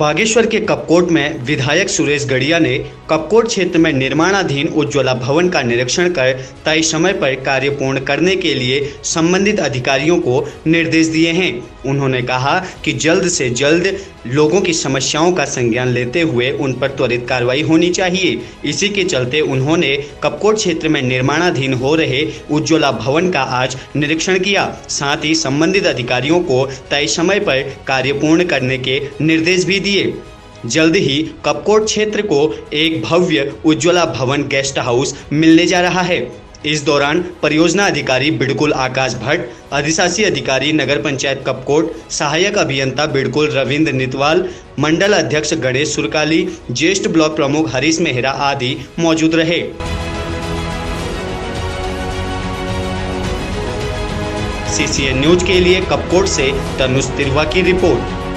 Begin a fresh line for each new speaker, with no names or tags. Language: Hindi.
बागेश्वर के कपकोट में विधायक सुरेश गढ़िया ने कपकोट क्षेत्र में निर्माणाधीन उज्ज्वला भवन का निरीक्षण कर तय समय पर कार्य पूर्ण करने के लिए संबंधित अधिकारियों को निर्देश दिए हैं। उन्होंने कहा कि जल्द से जल्द लोगों की समस्याओं का संज्ञान लेते हुए उन पर त्वरित कार्रवाई होनी चाहिए। इसी के चलते उन्होंने कपकोट क्षेत्र में निर्माणाधीन हो रहे उज्ज्वला भवन का आज निरीक्षण किया। साथ ही संबंधित अधिकारियों को तय समय पर कार्य पूर्ण करने के निर्देश भी दिए। जल्द ही कपकोट क्षेत्र को एक भव्य, उज्ज्वला भवन गेस्ट हाउस मिलने जा रहा है। इस दौरान परियोजना अधिकारी बिड़कुल आकाश भट्ट, अधिशासी अधिकारी नगर पंचायत कपकोट, सहायक अभियंता बिड़कुल रविंद्र नितवाल, मंडल अध्यक्ष गणेश सुरकाली, ज्येष्ठ ब्लॉक प्रमुख हरीश मेहरा आदि मौजूद रहे। सीसीएन न्यूज़ के लिए कपकोट से तनुष तिरवा की रिपोर्ट।